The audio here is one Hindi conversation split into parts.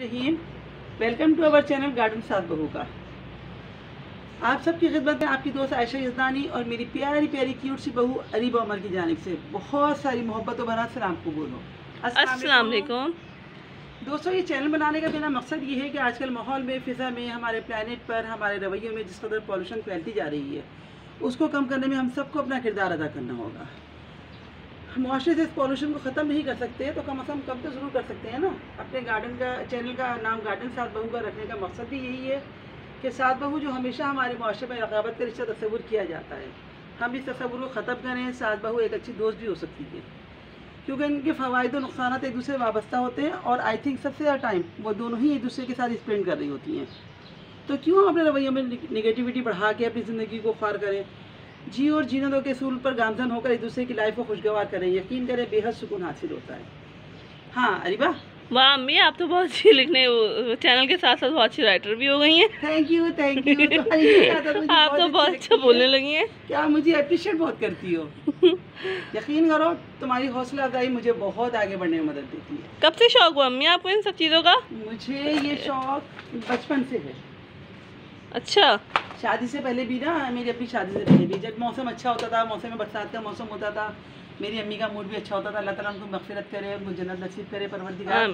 Rahim welcome to our channel garden साथ बहू का आप सबकी खिदमत में आपकी दोस्त आयशा यजदानी और मेरी प्यारी प्यारी क्यूट सी बहू अरीबा उमर की जानब से बहुत सारी मोहब्बत भरा सलाम को बोलो अस्सलाम वालेकुम। दोस्तों ये चैनल बनाने का मेरा मकसद ये है कि आजकल माहौल में फ़िज़ा में हमारे प्लानट पर हमारे रवैयों में जिस कदर पॉल्यूशन फैलती जा रही है उसको कम करने में हम सबको अपना किरदार अदा करना होगा। मुआरे से इस पॉल्यूशन को ख़त्म नहीं कर सकते तो कम अज़ कम कम तो ज़रूर कर सकते हैं ना? अपने गार्डन का चैनल का नाम गार्डन सात बहू का रखने का मकसद भी यही है कि सात बहू जो हमेशा हमारे मुआरे में रकाबत का रिश्ता तस्वूर किया जाता है। हम इस तस्वूर को ख़त्म करें, सात बहू एक अच्छी दोस्त भी हो सकती है। क्योंकि इनके फ़वाद और नुकसान एक दूसरे वाबस्ता होते हैं और आई थिंक सबसे ज़्यादा टाइम वो दोनों ही एक दूसरे के साथ स्पेंड कर रही होती हैं। तो क्यों अपने रवैयों में निगेटिविटी बढ़ा के अपनी ज़िंदगी को ख्वार करें? जी और जीने दो के सूल पर गामजन होकर एक दूसरे की लाइफ को खुशगवार करें यकीन करें बेहद सुकून हासिल होता है। हाँ अरीबा? वाह अम्मी आप तो बहुत अच्छी लिखने चैनल के साथ साथ बहुत अच्छी राइटर भी हो गई हैं। थैंक यू थैंक यू आप तो बहुत अच्छा बोलने लगी हैं। क्या मुझे अप्रिशिएट बहुत करती हो? यकीन करो तुम्हारी हौसला अफजाई मुझे बहुत आगे बढ़ने में मदद देती है। कब से शौक हुआ अम्मी आपको इन सब चीज़ों का? मुझे ये शौक बचपन से है। अच्छा। शादी से पहले भी ना मेरी अपनी शादी से पहले भी। जब मौसम अच्छा होता था मौसम में बरसात का मौसम होता था मेरी अम्मी का मूड भी अच्छा होता था अल्लाह ताला उनको मगफिरत करे उनको जन्नत नसीब करे परवरदिगार।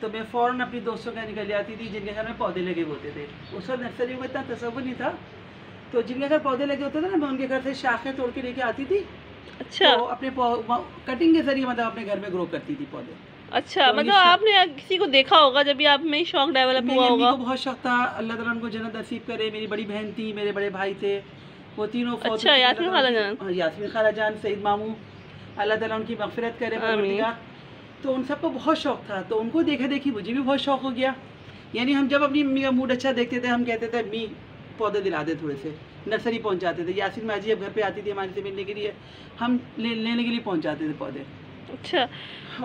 तो मैं फ़ौरन अपनी दोस्तों के निकल जाती थी जिनके घर में पौधे लगे होते थे। उस वक्त नर्सरी में इतना तस्वुर नहीं था। तो जिनके घर पौधे लगे होते थे ना मैं उनके घर से शाखें तोड़ के लेके आती थी। अच्छा। तो अपने कटिंग के ज़रिए मतलब अपने घर में ग्रो करती थी पौधे। अच्छा तो मतलब आपने किसी को देखा होगा जब भी आप में शौक डेवलप हुआ होगा। को बहुत शौक था। अल्लाह ताला उनको जन्नत नसीब करे। मेरी बड़ी बहन थी मेरे बड़े भाई थे। वो तीनों अच्छा, यास्मीन खाला ताला- हाँ, यास्मीन खाला जान सईद मामू। अल्लाह ताला उनकी मगफिरत करे। तो उन सबको बहुत शौक था। तो उनको देखा देखी मुझे भी बहुत शौक हो गया। यानी हम जब अपनी अम्मी का मूड अच्छा देखते थे हम कहते थे अम्मी पौधे दिला दे थोड़े से। नर्सरी पहुँच जाते थे। यासिन माजी अब घर पे आती थी हमारे से मिलने के लिए। हम ले, लेने के लिए पहुँच जाते थे पौधे। अच्छा।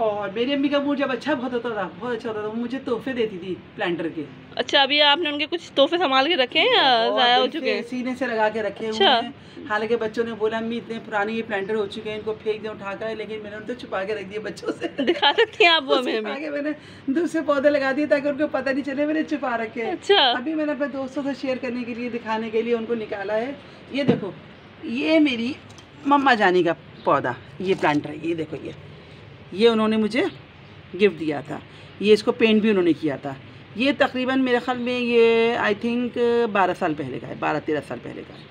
और मेरी अम्मी का मूड जब अच्छा बहुत होता था बहुत अच्छा होता था वो मुझे तोहफे देती थी प्लांटर के। अच्छा अभी आपने उनके कुछ तोहफे संभाल के रखे हैं या ज़ाया हो चुके हैं? सीने से लगा के रखे हुए अच्छा। हैं। हालाँकि बच्चों ने बोला अम्मी इतने पुराने ये प्लांटर हो चुके हैं इनको फेंक दें उठा कर लेकिन मैंने उनको छुपा के रख दिया बच्चों से। दिखा सकती हैं आप वो हमें मैंने दूसरे पौधे लगा दिए ताकि उनको पता नहीं चले मैंने छुपा रखे अच्छा। अभी मैंने अपने दोस्तों से शेयर करने के लिए दिखाने के लिए उनको निकाला है। ये देखो ये मेरी मम्मा जानी का पौधा ये प्लांटर है ये देखो ये। ये उन्होंने मुझे गिफ्ट दिया था। ये इसको पेंट भी उन्होंने किया था। ये तकरीबन मेरे ख्याल में ये आई थिंक बारह साल पहले का है बारह तेरह साल पहले का है।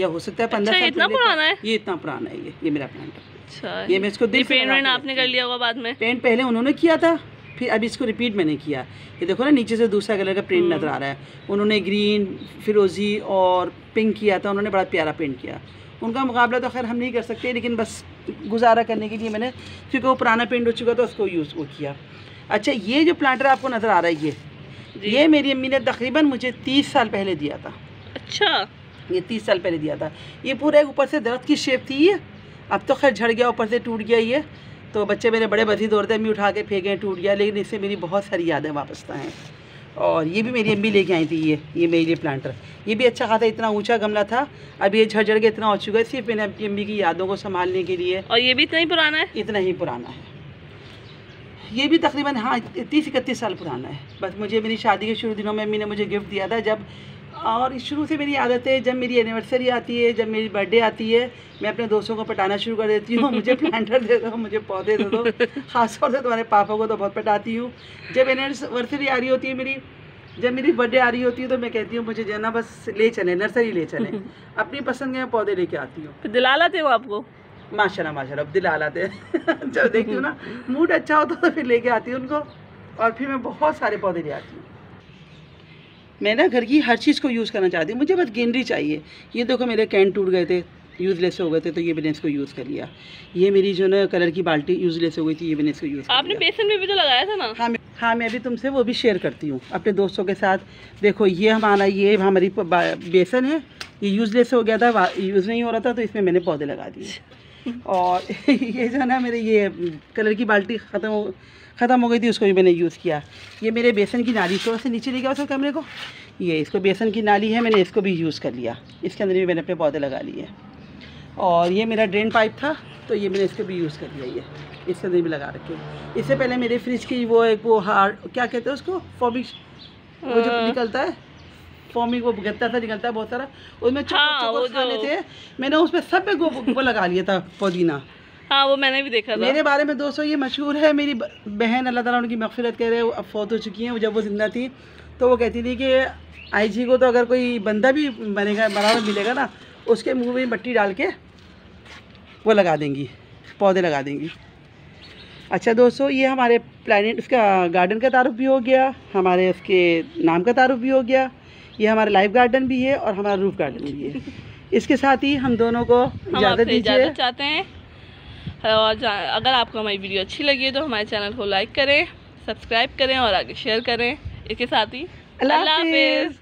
या हो सकता है पंद्रह अच्छा, साल इतना पुराना है? ये इतना पुराना है ये ये मेरा पेंट अच्छा ये मैं इसको पेंट आपने कर लिया होगा बाद में। पेंट पहले उन्होंने किया था? फिर अभी इसको रिपीट मैंने किया ये देखो ना नीचे से दूसरा कलर का प्रिंट नज़र आ रहा है। उन्होंने ग्रीन फिरोज़ी और पिंक किया था उन्होंने बड़ा प्यारा पेंट किया। उनका मुकाबला तो खैर हम नहीं कर सकते लेकिन बस गुजारा करने के लिए मैंने क्योंकि वो पुराना पेंट हो चुका था उसको यूज़ वो किया। अच्छा ये जो प्लांटर आपको नज़र आ रहा है ये ये मेरी अम्मी ने तकरीबन मुझे तीस साल पहले दिया था। अच्छा। ये तीस साल पहले दिया था। ये पूरा एक ऊपर से दरख्त की शेप थी ये। अब तो खैर झड़ गया ऊपर से टूट गया ये। तो बच्चे मेरे बड़े बजी दौड़ते अम्मी उठा के फेंके टूट गया लेकिन इससे मेरी बहुत सारी यादें वापसता हैं और ये भी मेरी अम्मी लेके आई थी ये ये मेरे लिए प्लांटर ये भी अच्छा खासा इतना ऊँचा गमला था अब ये झड़ झड़ के इतना हो चुका है सिर्फ़ मैंने अपनी अम्मी की यादों को संभालने के लिए। और ये भी इतना ही पुराना है? इतना ही पुराना है। ये भी तकरीबन हाँ तीस इकतीस साल पुराना है। बस मुझे मेरी शादी के शुरू दिनों में अम्मी ने मुझे गिफ्ट दिया था जब और शुरू से मेरी आदत है जब मेरी एनिवर्सरी आती है जब मेरी बर्थडे आती है मैं अपने दोस्तों को पटाना शुरू कर देती हूँ मुझे प्लांटर दे दो मुझे पौधे दे दो। ख़ासतौर से तुम्हारे पापा को तो बहुत पटाती हूँ। जब एनिवर्सरी आ रही होती है मेरी जब मेरी बर्थडे आ रही होती है तो मैं कहती हूँ मुझे जो ना बस ले चले नर्सरी ले चले। अपनी पसंद के पौधे लेके आती हूँ। दिला लाते हो आपको? माशाल्लाह माशाल्लाह अब दिल लाते हैं। जब देखती हूँ ना मूड अच्छा होता तो फिर लेके आती हूँ उनको। और फिर मैं बहुत सारे पौधे ले आती हूँ। मैं ना घर की हर चीज़ को यूज़ करना चाहती हूँ। मुझे बस ग्रीनरी चाहिए। ये देखो मेरे कैन टूट गए थे यूज़लेस हो गए थे तो ये मैंने इसको यूज़ कर लिया। ये मेरी जो ना कलर की बाल्टी यूज़लेस हो गई थी ये मैंने इसको यूज़ आपने बेसन में भी तो लगाया था ना? हाँ हाँ मैं भी तुमसे वो भी शेयर करती हूँ अपने दोस्तों के साथ। देखो ये हमारा ये हमारी बेसन है ये यूज़लेस हो गया था यूज़ नहीं हो रहा था तो इसमें मैंने पौधे लगा दिए। और ये जो है ना मेरे ये कलर की बाल्टी ख़त्म हो ख़त्म हो गई थी उसको भी मैंने यूज़ किया। ये मेरे बेसन की नाली थोड़ा सा नीचे ले गया उसको कैमरे को। ये इसको बेसन की नाली है मैंने इसको भी यूज़ कर लिया। इसके अंदर भी मैंने अपने पौधे लगा लिए और ये मेरा ड्रेन पाइप था तो ये मैंने इसको भी यूज़ कर लिया ये। इसके अंदर भी लगा रखे इससे पहले मेरे फ्रिज की वो एक वो हार क्या कहते हैं उसको? फॉबिक वो जो। निकलता है? फॉर्मिंग वो गत्ता सा निकलता है बहुत सारा। उसमें हाँ, खाने थे। मैंने उसमें सब पे वो, वो लगा लिया था पुदीना। हाँ वो मैंने भी देखा था। मेरे बारे में दोस्तों ये मशहूर है मेरी बहन अल्लाह ताला उनकी मगफिरत करे वो अब फौत हो चुकी हैं जब वो ज़िंदा थी तो वो कहती थी कि आई जी को तो अगर कोई बंदा भी बनेगा बना हुआ मिलेगा ना उसके मुँह में मट्टी डाल के वो लगा देंगी पौधे लगा देंगी। अच्छा दोस्तों ये हमारे प्लानट उसका गार्डन का तारुफ भी हो गया हमारे उसके नाम का तारुफ भी हो गया। ये हमारा लाइव गार्डन भी है और हमारा रूफ गार्डन भी है। इसके साथ ही हम दोनों को ज़्यादा इजाज़त दीजिए। चाहते हैं। और अगर आपको हमारी वीडियो अच्छी लगी है तो हमारे चैनल को लाइक करें सब्सक्राइब करें और आगे शेयर करें। इसके साथ ही अल्लाह। हाफिज़।